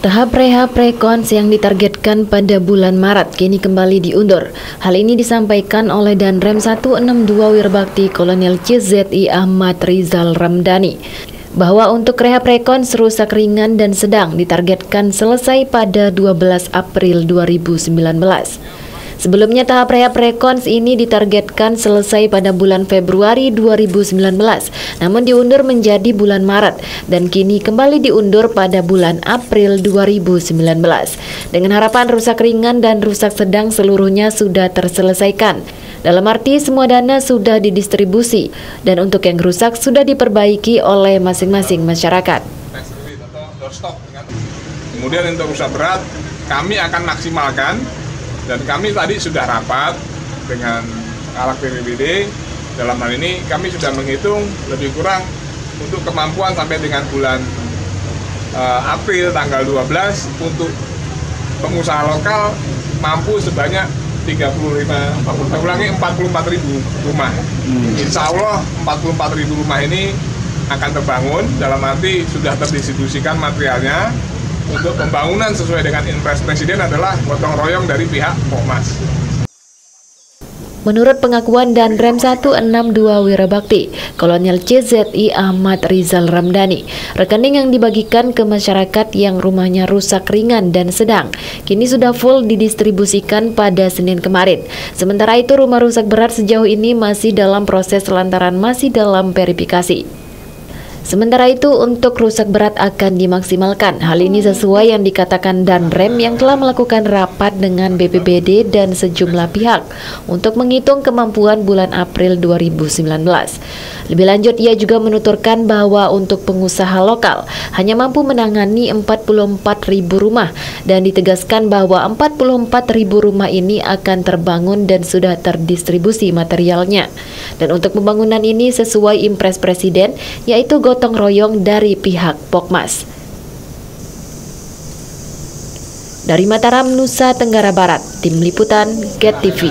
Tahap rehab rekons yang ditargetkan pada bulan Maret kini kembali diundur. Hal ini disampaikan oleh Danrem 162 Wirbakti Kolonel CZI Ahmad Rizal Ramdhani bahwa untuk rehab rekons rusak ringan dan sedang ditargetkan selesai pada 12 April 2019. Sebelumnya tahap rehab rekons ini ditargetkan selesai pada bulan Februari 2019, namun diundur menjadi bulan Maret dan kini kembali diundur pada bulan April 2019. Dengan harapan rusak ringan dan rusak sedang seluruhnya sudah terselesaikan. Dalam arti semua dana sudah didistribusi dan untuk yang rusak sudah diperbaiki oleh masing-masing masyarakat. Kemudian untuk rusak berat kami akan maksimalkan dan kami tadi sudah rapat dengan alat BPBD dalam hal ini kami sudah menghitung lebih kurang untuk kemampuan sampai dengan bulan uh, April tanggal 12 untuk pengusaha lokal mampu sebanyak 35 40, ulangi 44 ribu rumah. Hmm. Insya Allah 44 ribu rumah ini akan terbangun dalam arti sudah terdistribusikan materialnya untuk pembangunan sesuai dengan impres Presiden adalah gotong royong dari pihak Pokmas. Menurut pengakuan dan Rem 162 Wirabakti, Kolonel CZI Ahmad Rizal Ramdhani, rekening yang dibagikan ke masyarakat yang rumahnya rusak ringan dan sedang, kini sudah full didistribusikan pada Senin kemarin. Sementara itu rumah rusak berat sejauh ini masih dalam proses lantaran masih dalam verifikasi. Sementara itu untuk rusak berat akan dimaksimalkan. Hal ini sesuai yang dikatakan Dan Rem yang telah melakukan rapat dengan BPBD dan sejumlah pihak untuk menghitung kemampuan bulan April 2019. Lebih lanjut ia juga menuturkan bahwa untuk pengusaha lokal hanya mampu menangani 44 ribu rumah dan ditegaskan bahwa 44 ribu rumah ini akan terbangun dan sudah terdistribusi materialnya. Dan untuk pembangunan ini sesuai impres Presiden yaitu gotong royong dari pihak Pokmas. Dari Mataram, Nusa Tenggara Barat, Tim Liputan, GET TV.